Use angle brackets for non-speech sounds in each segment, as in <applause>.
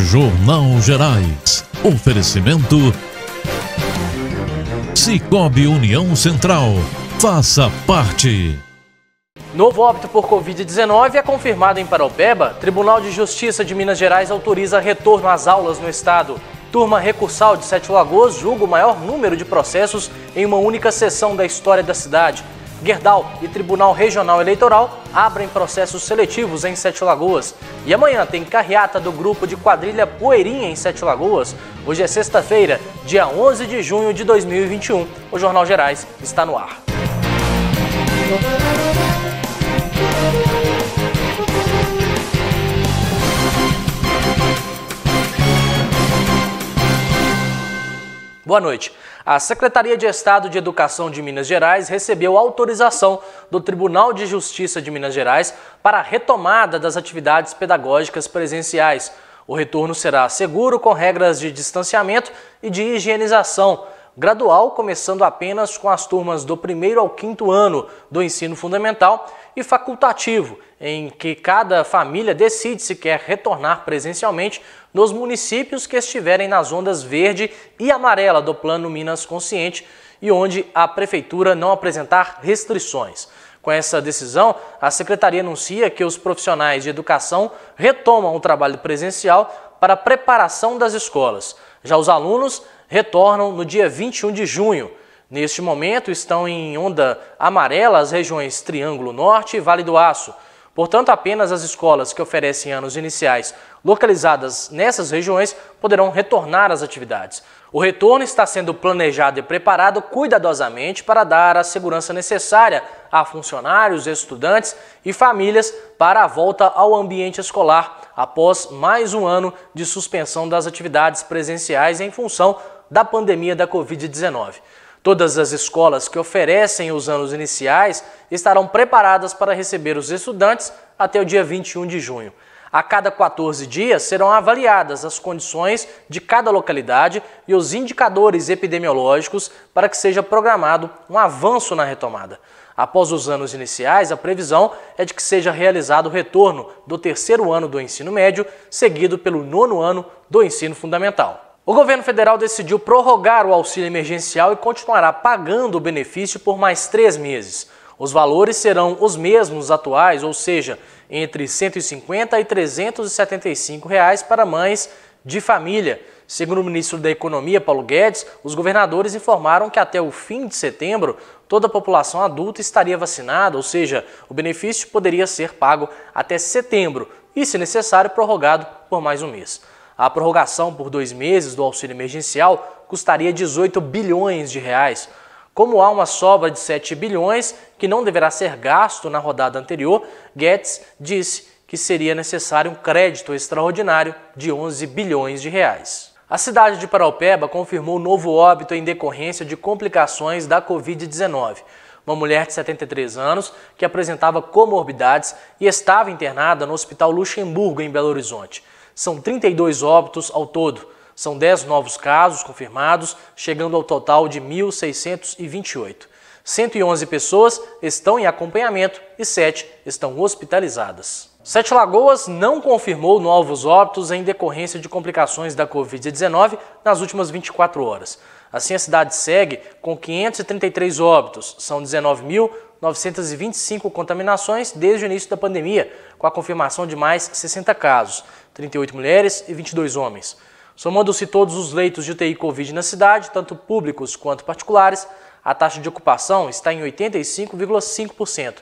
Jornal Gerais. Oferecimento Cicobi União Central. Faça parte. Novo óbito por Covid-19 é confirmado em Paraupeba. Tribunal de Justiça de Minas Gerais autoriza retorno às aulas no estado. Turma recursal de Sete Lagoas julga o maior número de processos em uma única sessão da história da cidade. Gerdau e Tribunal Regional Eleitoral abrem processos seletivos em Sete Lagoas. E amanhã tem carreata do grupo de quadrilha Poeirinha em Sete Lagoas. Hoje é sexta-feira, dia 11 de junho de 2021. O Jornal Gerais está no ar. Boa noite. A Secretaria de Estado de Educação de Minas Gerais recebeu autorização do Tribunal de Justiça de Minas Gerais para a retomada das atividades pedagógicas presenciais. O retorno será seguro com regras de distanciamento e de higienização gradual, começando apenas com as turmas do primeiro ao quinto ano do ensino fundamental e facultativo, em que cada família decide se quer retornar presencialmente nos municípios que estiverem nas ondas verde e amarela do Plano Minas Consciente e onde a prefeitura não apresentar restrições. Com essa decisão, a secretaria anuncia que os profissionais de educação retomam o trabalho presencial para a preparação das escolas. Já os alunos retornam no dia 21 de junho. Neste momento estão em onda amarela as regiões Triângulo Norte e Vale do Aço. Portanto, apenas as escolas que oferecem anos iniciais localizadas nessas regiões poderão retornar às atividades. O retorno está sendo planejado e preparado cuidadosamente para dar a segurança necessária a funcionários, estudantes e famílias para a volta ao ambiente escolar após mais um ano de suspensão das atividades presenciais em função da pandemia da Covid-19. Todas as escolas que oferecem os anos iniciais estarão preparadas para receber os estudantes até o dia 21 de junho. A cada 14 dias serão avaliadas as condições de cada localidade e os indicadores epidemiológicos para que seja programado um avanço na retomada. Após os anos iniciais, a previsão é de que seja realizado o retorno do terceiro ano do ensino médio, seguido pelo nono ano do ensino fundamental. O governo federal decidiu prorrogar o auxílio emergencial e continuará pagando o benefício por mais três meses. Os valores serão os mesmos atuais, ou seja, entre R$ 150 e 375 reais para mães de família. Segundo o ministro da Economia, Paulo Guedes, os governadores informaram que até o fim de setembro toda a população adulta estaria vacinada, ou seja, o benefício poderia ser pago até setembro e, se necessário, prorrogado por mais um mês. A prorrogação por dois meses do auxílio emergencial custaria 18 bilhões de reais. Como há uma sobra de 7 bilhões que não deverá ser gasto na rodada anterior, Guedes disse que seria necessário um crédito extraordinário de 11 bilhões de reais. A cidade de Paraupeba confirmou novo óbito em decorrência de complicações da Covid-19. Uma mulher de 73 anos que apresentava comorbidades e estava internada no Hospital Luxemburgo, em Belo Horizonte. São 32 óbitos ao todo. São 10 novos casos confirmados, chegando ao total de 1.628. 111 pessoas estão em acompanhamento e 7 estão hospitalizadas. Sete Lagoas não confirmou novos óbitos em decorrência de complicações da Covid-19 nas últimas 24 horas. Assim, a cidade segue com 533 óbitos, são 19.925 contaminações desde o início da pandemia, com a confirmação de mais 60 casos. 38 mulheres e 22 homens. Somando-se todos os leitos de UTI Covid na cidade, tanto públicos quanto particulares, a taxa de ocupação está em 85,5%.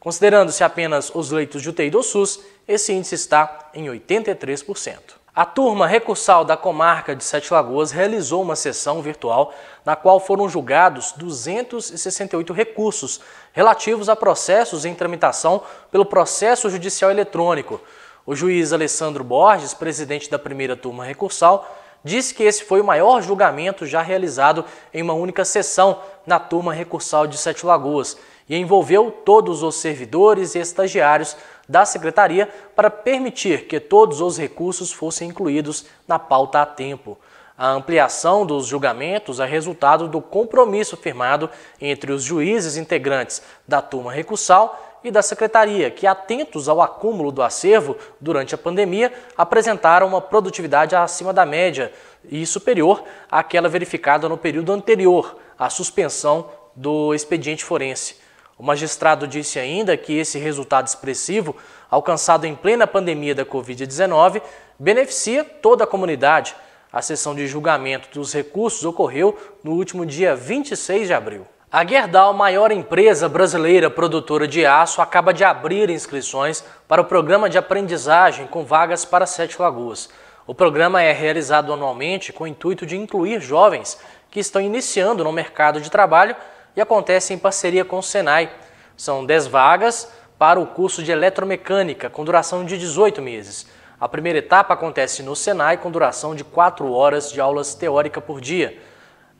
Considerando-se apenas os leitos de UTI do SUS, esse índice está em 83%. A turma recursal da comarca de Sete Lagoas realizou uma sessão virtual na qual foram julgados 268 recursos relativos a processos em tramitação pelo processo judicial eletrônico, o juiz Alessandro Borges, presidente da primeira turma recursal, disse que esse foi o maior julgamento já realizado em uma única sessão na turma recursal de Sete Lagoas e envolveu todos os servidores e estagiários da secretaria para permitir que todos os recursos fossem incluídos na pauta a tempo. A ampliação dos julgamentos é resultado do compromisso firmado entre os juízes integrantes da turma recursal e da Secretaria, que, atentos ao acúmulo do acervo durante a pandemia, apresentaram uma produtividade acima da média e superior àquela verificada no período anterior à suspensão do expediente forense. O magistrado disse ainda que esse resultado expressivo, alcançado em plena pandemia da Covid-19, beneficia toda a comunidade. A sessão de julgamento dos recursos ocorreu no último dia 26 de abril. A Gerdau, maior empresa brasileira produtora de aço, acaba de abrir inscrições para o programa de aprendizagem com vagas para Sete Lagoas. O programa é realizado anualmente com o intuito de incluir jovens que estão iniciando no mercado de trabalho e acontece em parceria com o Senai. São 10 vagas para o curso de eletromecânica, com duração de 18 meses. A primeira etapa acontece no Senai, com duração de 4 horas de aulas teórica por dia.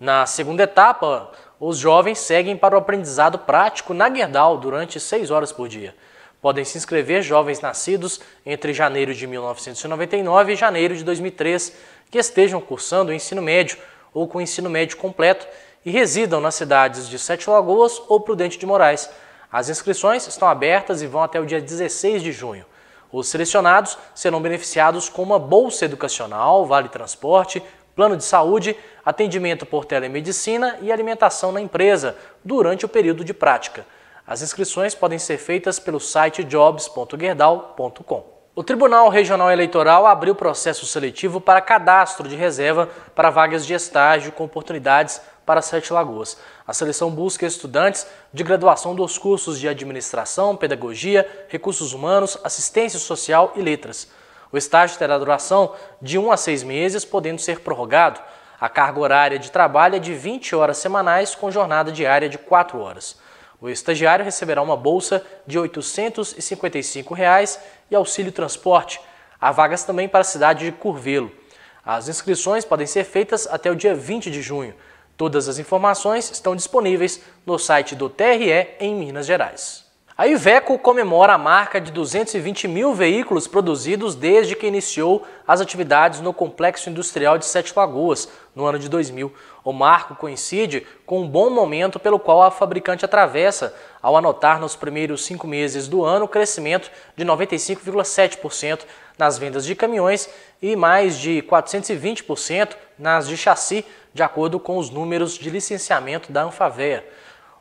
Na segunda etapa, os jovens seguem para o aprendizado prático na Gerdau durante 6 horas por dia. Podem se inscrever jovens nascidos entre janeiro de 1999 e janeiro de 2003 que estejam cursando o ensino médio ou com o ensino médio completo e residam nas cidades de Sete Lagoas ou Prudente de Moraes. As inscrições estão abertas e vão até o dia 16 de junho. Os selecionados serão beneficiados com uma bolsa educacional, vale transporte, plano de saúde, atendimento por telemedicina e alimentação na empresa durante o período de prática. As inscrições podem ser feitas pelo site jobs.gerdau.com. O Tribunal Regional Eleitoral abriu processo seletivo para cadastro de reserva para vagas de estágio com oportunidades para Sete Lagoas. A seleção busca estudantes de graduação dos cursos de Administração, Pedagogia, Recursos Humanos, Assistência Social e Letras. O estágio terá duração de 1 a 6 meses, podendo ser prorrogado. A carga horária de trabalho é de 20 horas semanais, com jornada diária de 4 horas. O estagiário receberá uma bolsa de 855 reais e auxílio transporte. Há vagas também para a cidade de Curvelo. As inscrições podem ser feitas até o dia 20 de junho. Todas as informações estão disponíveis no site do TRE em Minas Gerais. A Iveco comemora a marca de 220 mil veículos produzidos desde que iniciou as atividades no Complexo Industrial de Sete Lagoas, no ano de 2000. O marco coincide com um bom momento pelo qual a fabricante atravessa, ao anotar nos primeiros cinco meses do ano crescimento de 95,7% nas vendas de caminhões e mais de 420% nas de chassi, de acordo com os números de licenciamento da Anfavea.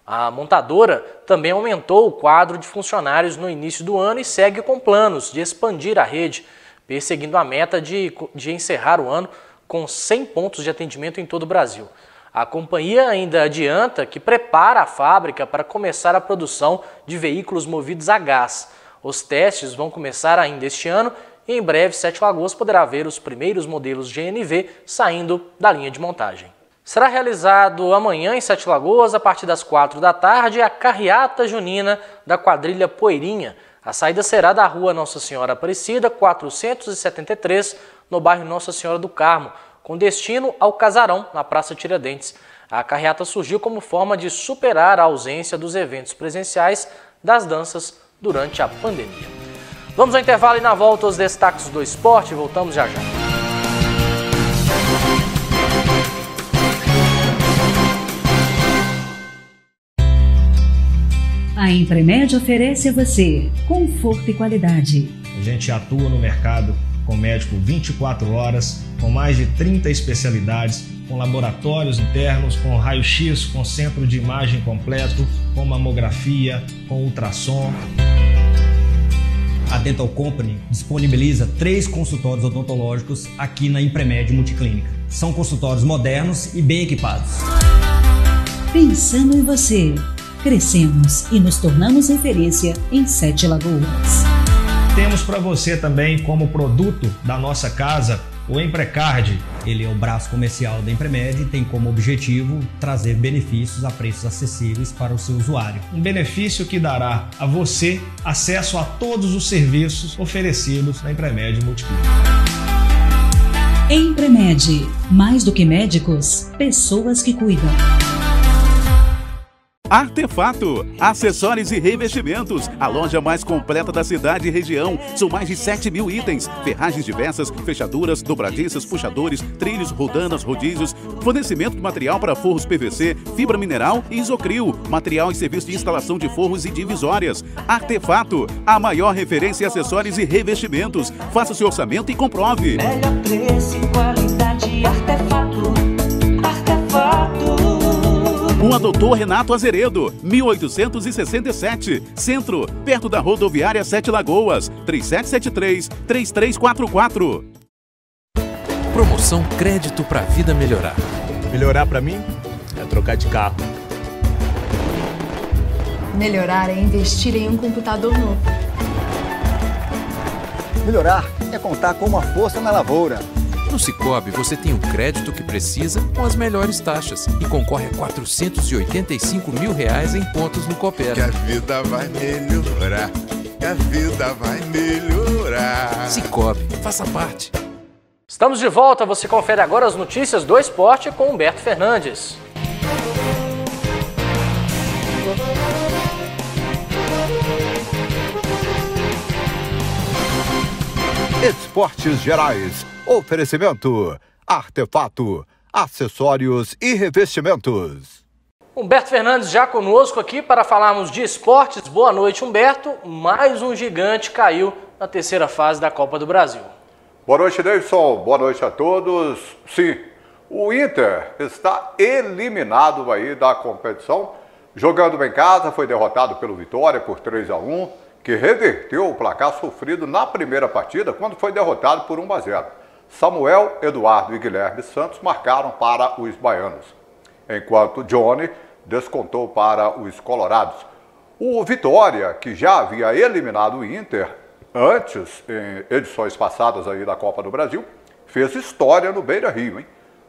A montadora também aumentou o quadro de funcionários no início do ano e segue com planos de expandir a rede, perseguindo a meta de, de encerrar o ano com 100 pontos de atendimento em todo o Brasil. A companhia ainda adianta que prepara a fábrica para começar a produção de veículos movidos a gás. Os testes vão começar ainda este ano e em breve Sete Lagoas poderá ver os primeiros modelos GNV saindo da linha de montagem. Será realizado amanhã em Sete Lagoas, a partir das quatro da tarde, a carreata junina da quadrilha Poeirinha. A saída será da rua Nossa Senhora Aparecida, 473, no bairro Nossa Senhora do Carmo, com destino ao Casarão, na Praça Tiradentes. A carreata surgiu como forma de superar a ausência dos eventos presenciais das danças durante a pandemia. Vamos ao intervalo e na volta os destaques do esporte. Voltamos já já. A Empremed oferece a você conforto e qualidade. A gente atua no mercado com médico 24 horas, com mais de 30 especialidades, com laboratórios internos, com raio-x, com centro de imagem completo, com mamografia, com ultrassom. A Dental Company disponibiliza três consultórios odontológicos aqui na Empremed Multiclínica. São consultórios modernos e bem equipados. Pensando em você crescemos e nos tornamos referência em Sete Lagoas. Temos para você também como produto da nossa casa o Emprecard. Ele é o braço comercial da Empremed e tem como objetivo trazer benefícios a preços acessíveis para o seu usuário. Um benefício que dará a você acesso a todos os serviços oferecidos na Empremed Multiclínica. Empremed, mais do que médicos, pessoas que cuidam. Artefato, acessórios e revestimentos. A loja mais completa da cidade e região. São mais de 7 mil itens. Ferragens diversas, fechaduras, dobradiças, puxadores, trilhos, rodanas, rodízios. Fornecimento de material para forros PVC, fibra mineral e isocril. Material e serviço de instalação de forros e divisórias. Artefato, a maior referência em acessórios e revestimentos. Faça seu orçamento e comprove. Melhor preço qualidade, artefato. Rua Doutor Renato Azeredo, 1867, Centro, perto da rodoviária Sete Lagoas, 3773-3344. Promoção Crédito para Vida Melhorar. Melhorar para mim é trocar de carro. Melhorar é investir em um computador novo. Melhorar é contar com uma força na lavoura no Cicobi, você tem o crédito que precisa com as melhores taxas e concorre a 485 mil reais em pontos no Coopera. Que a vida vai melhorar, que a vida vai melhorar. Cicobi, faça parte. Estamos de volta, você confere agora as notícias do esporte com Humberto Fernandes. Esportes Gerais Oferecimento: artefato, acessórios e revestimentos. Humberto Fernandes já conosco aqui para falarmos de esportes. Boa noite, Humberto. Mais um gigante caiu na terceira fase da Copa do Brasil. Boa noite, Davidson. Boa noite a todos. Sim, o Inter está eliminado aí da competição. Jogando em casa, foi derrotado pelo Vitória por 3 a 1, que reverteu o placar sofrido na primeira partida quando foi derrotado por 1 a 0. Samuel, Eduardo e Guilherme Santos marcaram para os baianos, enquanto Johnny descontou para os colorados. O Vitória, que já havia eliminado o Inter antes, em edições passadas aí da Copa do Brasil, fez história no Beira Rio, hein?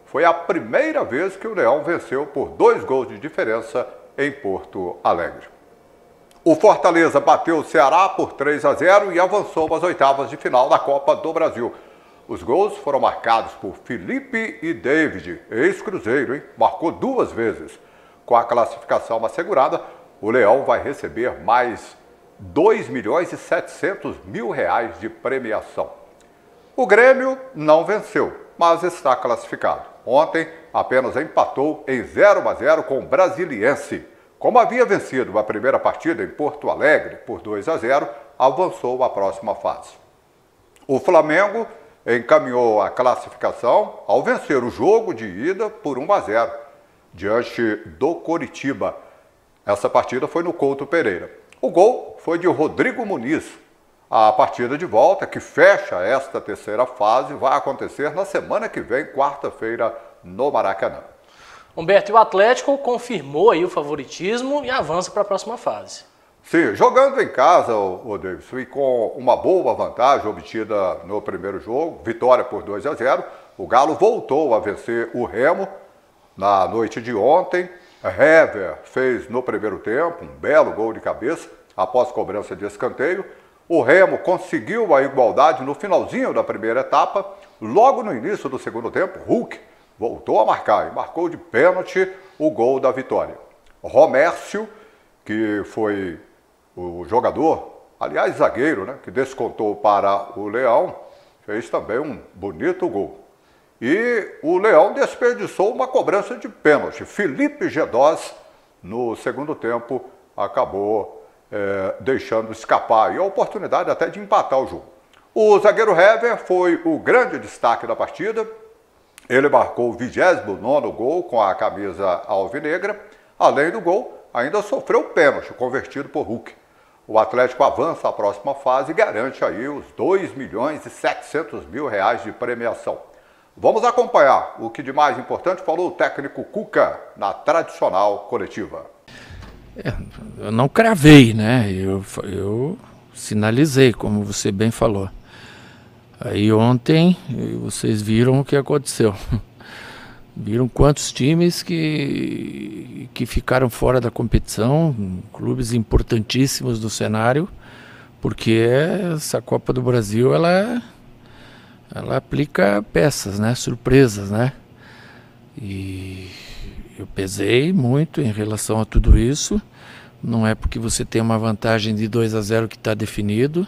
Foi a primeira vez que o Leão venceu por dois gols de diferença em Porto Alegre. O Fortaleza bateu o Ceará por 3 a 0 e avançou às oitavas de final da Copa do Brasil. Os gols foram marcados por Felipe e David, ex-cruzeiro, hein? Marcou duas vezes. Com a classificação assegurada, o Leão vai receber mais 2 milhões e 700 mil reais de premiação. O Grêmio não venceu, mas está classificado. Ontem apenas empatou em 0 a 0 com o Brasiliense. Como havia vencido a primeira partida em Porto Alegre por 2 a 0, avançou à próxima fase. O Flamengo encaminhou a classificação ao vencer o jogo de ida por 1 a 0 diante do Coritiba. Essa partida foi no Couto Pereira. O gol foi de Rodrigo Muniz. A partida de volta, que fecha esta terceira fase, vai acontecer na semana que vem, quarta-feira, no Maracanã. Humberto, e o Atlético confirmou aí o favoritismo e avança para a próxima fase. Sim, jogando em casa, o, o Davis, e com uma boa vantagem obtida no primeiro jogo, vitória por 2 a 0, o Galo voltou a vencer o Remo na noite de ontem. Hever fez no primeiro tempo um belo gol de cabeça após cobrança de escanteio. O Remo conseguiu a igualdade no finalzinho da primeira etapa. Logo no início do segundo tempo, Hulk voltou a marcar e marcou de pênalti o gol da vitória. Romércio, que foi o jogador, aliás, zagueiro, né, que descontou para o Leão, fez também um bonito gol. E o Leão desperdiçou uma cobrança de pênalti. Felipe Gedós, no segundo tempo, acabou é, deixando escapar e a oportunidade até de empatar o jogo. O zagueiro Hever foi o grande destaque da partida. Ele marcou o 29 gol com a camisa alvinegra. Além do gol, ainda sofreu pênalti convertido por Hulk. O Atlético avança à próxima fase e garante aí os 2 milhões e 700 mil reais de premiação. Vamos acompanhar o que de mais importante falou o técnico Cuca na tradicional coletiva. É, eu não cravei, né? Eu, eu sinalizei, como você bem falou. Aí ontem vocês viram o que aconteceu. <laughs> Viram quantos times que, que ficaram fora da competição, clubes importantíssimos do cenário, porque essa Copa do Brasil ela, ela aplica peças, né? surpresas, né? E eu pesei muito em relação a tudo isso. Não é porque você tem uma vantagem de 2 a 0 que está definido.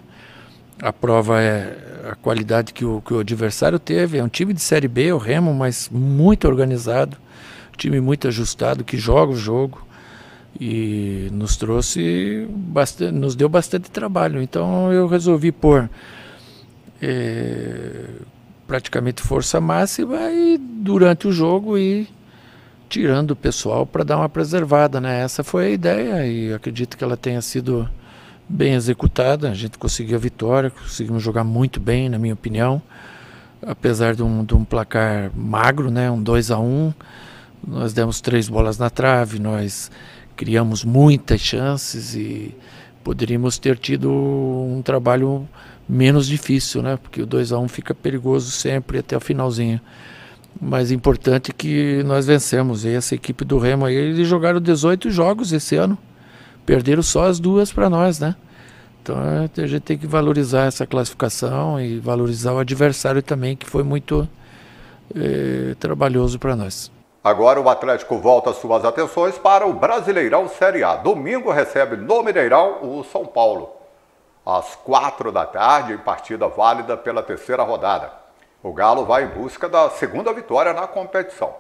A prova é a qualidade que o, que o adversário teve. É um time de Série B, o Remo, mas muito organizado, time muito ajustado, que joga o jogo e nos trouxe bastante, nos deu bastante trabalho. Então eu resolvi pôr é, praticamente força máxima e durante o jogo ir tirando o pessoal para dar uma preservada, né? Essa foi a ideia e acredito que ela tenha sido bem executada. A gente conseguiu a vitória, conseguimos jogar muito bem, na minha opinião, apesar de um, de um placar magro, né? Um 2 a 1 um, nós demos três bolas na trave, nós criamos muitas chances e poderíamos ter tido um trabalho menos difícil, né? Porque o 2 a 1 um fica perigoso sempre até o finalzinho. Mas importante que nós vencemos. E essa equipe do Remo aí, eles jogaram 18 jogos esse ano. Perderam só as duas para nós, né? Então a gente tem que valorizar essa classificação e valorizar o adversário também, que foi muito eh, trabalhoso para nós. Agora o Atlético volta suas atenções para o Brasileirão Série A. Domingo recebe no Mineirão o São Paulo. Às quatro da tarde, em partida válida pela terceira rodada. O Galo vai em busca da segunda vitória na competição.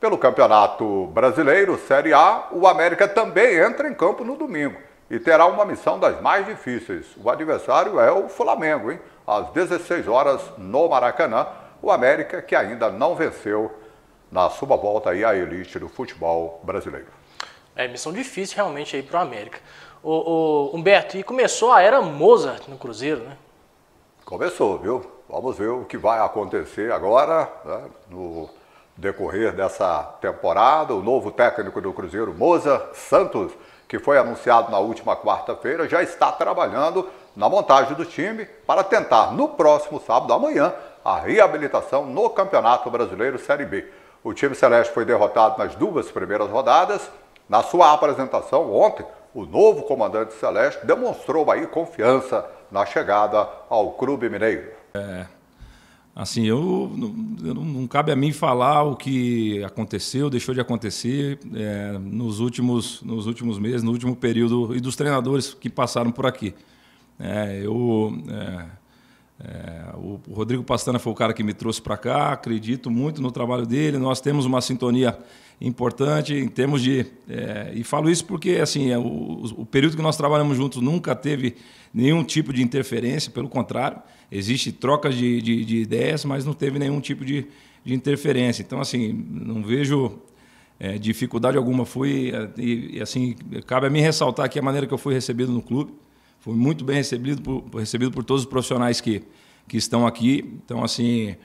Pelo Campeonato Brasileiro Série A, o América também entra em campo no domingo e terá uma missão das mais difíceis. O adversário é o Flamengo, hein? Às 16 horas no Maracanã, o América que ainda não venceu na sua volta aí à elite do futebol brasileiro. É missão difícil realmente aí para o América. O, Humberto, e começou a era Mozart no Cruzeiro, né? Começou, viu? Vamos ver o que vai acontecer agora, né, no decorrer dessa temporada. O novo técnico do Cruzeiro, Moza Santos, que foi anunciado na última quarta-feira, já está trabalhando na montagem do time para tentar, no próximo sábado, amanhã, a reabilitação no Campeonato Brasileiro Série B. O time celeste foi derrotado nas duas primeiras rodadas. Na sua apresentação ontem, o novo comandante celeste demonstrou aí confiança na chegada ao Clube Mineiro. É, assim, eu, eu não, cabe a mim falar o que aconteceu, deixou de acontecer é, nos, últimos, nos últimos meses, no último período, e dos treinadores que passaram por aqui. É, eu, é, o Rodrigo Pastana foi o cara que me trouxe para cá, acredito muito no trabalho dele, nós temos uma sintonia importante em termos de. É, e falo isso porque assim, é, o, o, período que nós trabalhamos juntos nunca teve nenhum tipo de interferência, pelo contrário, existe trocas de, de, de ideias, mas não teve nenhum tipo de, de interferência. Então, assim, não vejo é, dificuldade alguma. Fui, é, e, e, assim, cabe a mim ressaltar aqui a maneira que eu fui recebido no clube. Fui muito bem recebido por, recebido por todos os profissionais que, que estão aqui. Então, assim,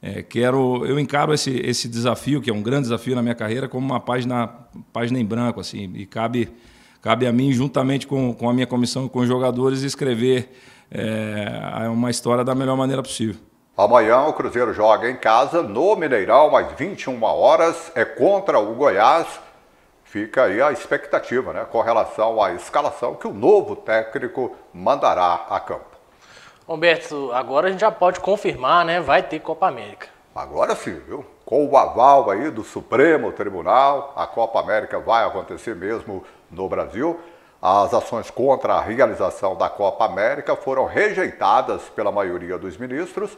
é, quero, eu encaro esse, esse desafio, que é um grande desafio na minha carreira, como uma página, página em branco, assim, e cabe cabe a mim, juntamente com, com a minha comissão e com os jogadores, escrever é, uma história da melhor maneira possível. Amanhã o Cruzeiro joga em casa, no Mineirão, às 21 horas, é contra o Goiás. Fica aí a expectativa né, com relação à escalação que o novo técnico mandará a campo. Humberto, agora a gente já pode confirmar, né? Vai ter Copa América. Agora sim, viu? Com o aval aí do Supremo Tribunal, a Copa América vai acontecer mesmo no Brasil. As ações contra a realização da Copa América foram rejeitadas pela maioria dos ministros.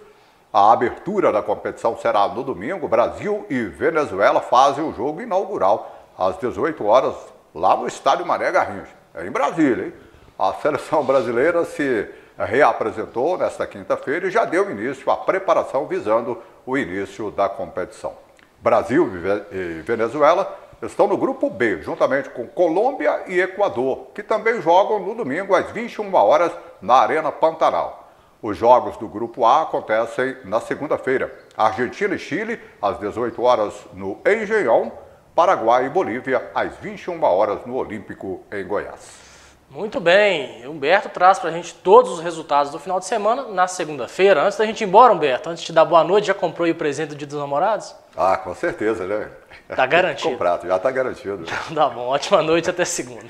A abertura da competição será no domingo. Brasil e Venezuela fazem o jogo inaugural às 18 horas lá no estádio Mané Garrincha. É em Brasília, hein? A <laughs> seleção brasileira se reapresentou nesta quinta-feira e já deu início à preparação visando o início da competição. Brasil e Venezuela estão no grupo B, juntamente com Colômbia e Equador, que também jogam no domingo às 21 horas na Arena Pantanal. Os jogos do grupo A acontecem na segunda-feira. Argentina e Chile às 18 horas no Engenhão, Paraguai e Bolívia às 21 horas no Olímpico em Goiás. Muito bem, Humberto traz para a gente todos os resultados do final de semana na segunda-feira. Antes da gente ir embora, Humberto, antes de te dar boa noite, já comprou o presente do Dia dos Namorados? Ah, com certeza, né? Tá <laughs> garantido. Comprado, já tá garantido. <laughs> tá bom, ótima noite, até segunda.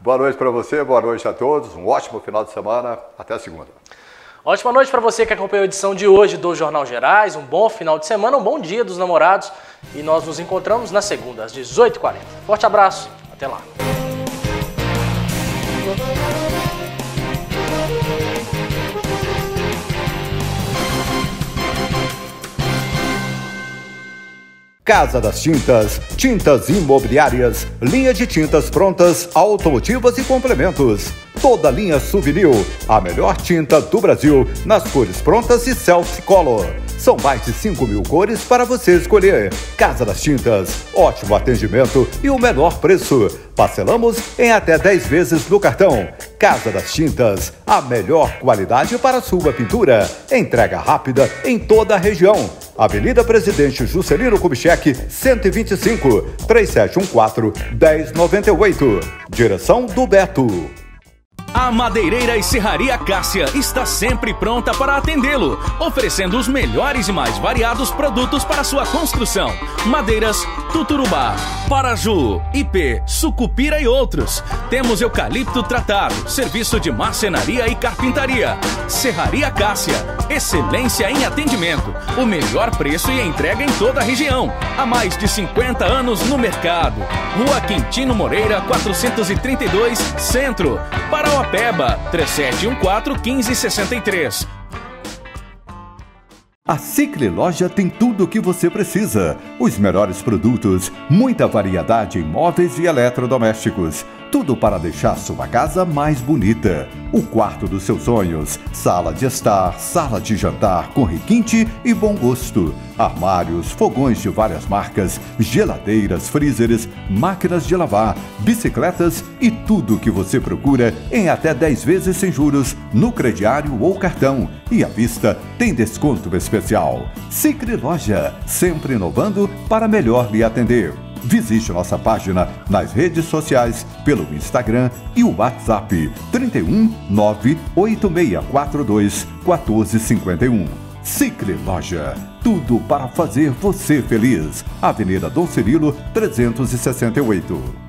Boa noite para você, boa noite a todos, um ótimo final de semana, até segunda. Ótima noite para você que acompanhou a edição de hoje do Jornal Gerais. Um bom final de semana, um bom dia dos namorados. E nós nos encontramos na segunda, às 18h40. Forte abraço, até lá. Casa das Tintas, tintas imobiliárias, linha de tintas prontas, automotivas e complementos. Toda linha Souvenir, a melhor tinta do Brasil, nas cores prontas e self-color. São mais de 5 mil cores para você escolher. Casa das Tintas, ótimo atendimento e o menor preço. Parcelamos em até 10 vezes no cartão. Casa das Tintas, a melhor qualidade para sua pintura. Entrega rápida em toda a região. Avenida Presidente Juscelino Kubitschek, 125, 3714 1098. Direção do Beto. A Madeireira e Serraria Cássia está sempre pronta para atendê-lo, oferecendo os melhores e mais variados produtos para sua construção. Madeiras Tuturubá, Paraju, IP, Sucupira e outros. Temos eucalipto tratado, serviço de marcenaria e carpintaria. Serraria Cássia, excelência em atendimento, o melhor preço e entrega em toda a região. Há mais de 50 anos no mercado. Rua Quintino Moreira, 432, Centro. Parauapeba, 3714-1563. A Cicle Loja tem tudo o que você precisa. Os melhores produtos, muita variedade em móveis e eletrodomésticos. Tudo para deixar sua casa mais bonita. O quarto dos seus sonhos, sala de estar, sala de jantar com requinte e bom gosto. Armários, fogões de várias marcas, geladeiras, freezers, máquinas de lavar, bicicletas e tudo o que você procura em até 10 vezes sem juros no crediário ou cartão. E à vista tem desconto especial. Cicre Loja, sempre inovando para melhor lhe atender. Visite nossa página nas redes sociais pelo Instagram e o WhatsApp 31 98642 1451. Cicre Loja, tudo para fazer você feliz. Avenida Dom Cirilo 368.